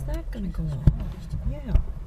When's that gonna go off? Yeah.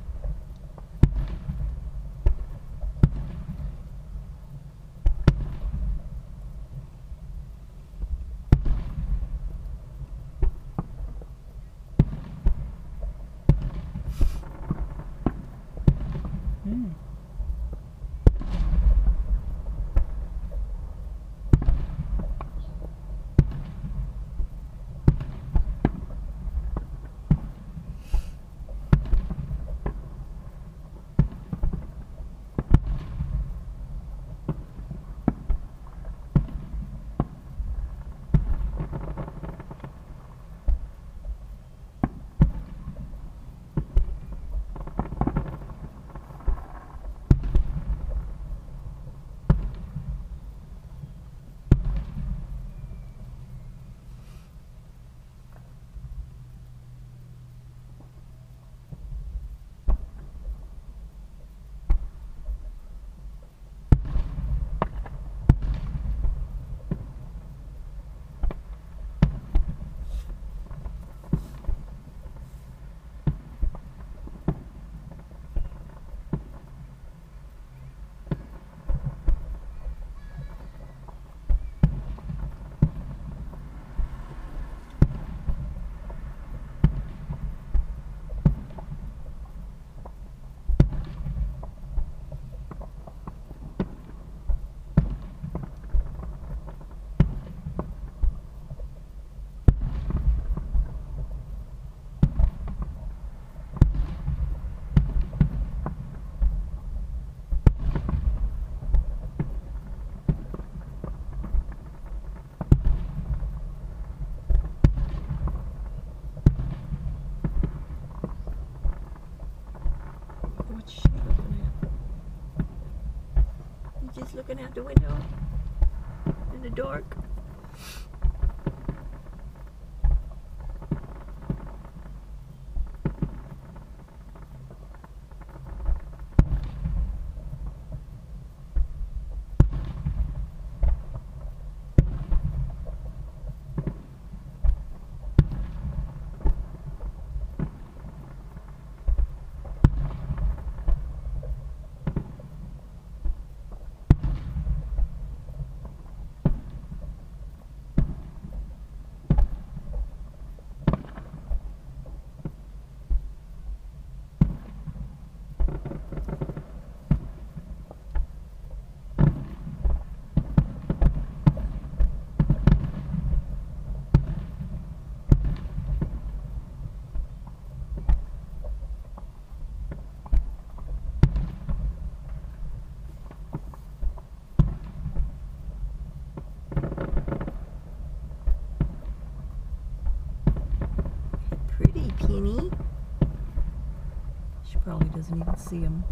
In Penny. She probably doesn't even see him.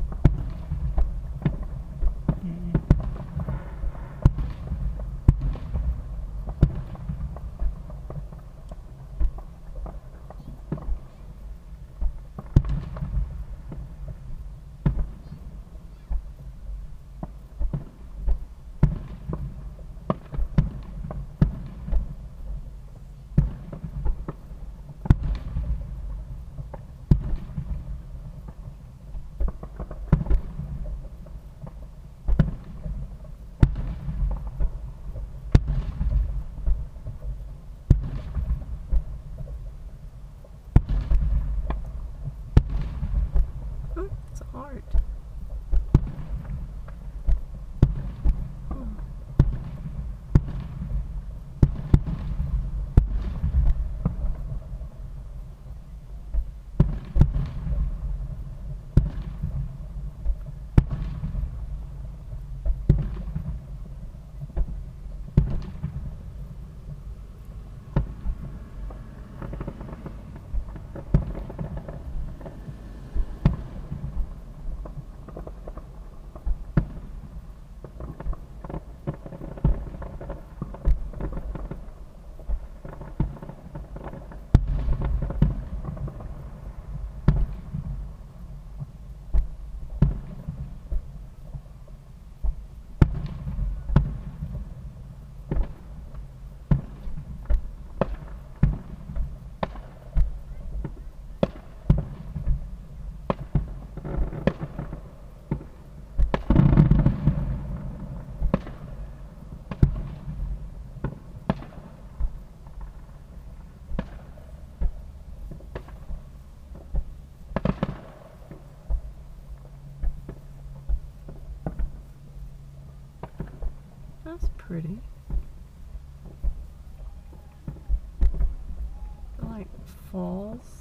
Pretty. I like falls.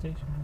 Station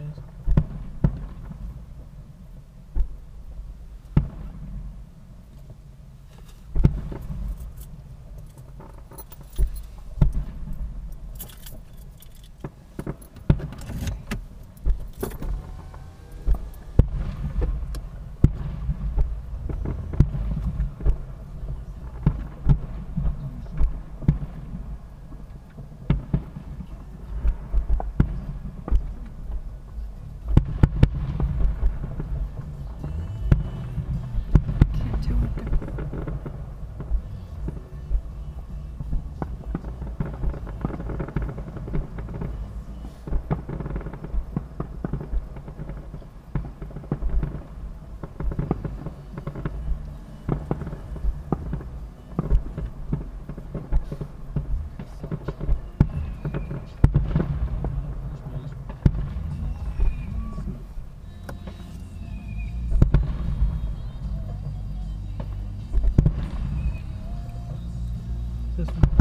This one.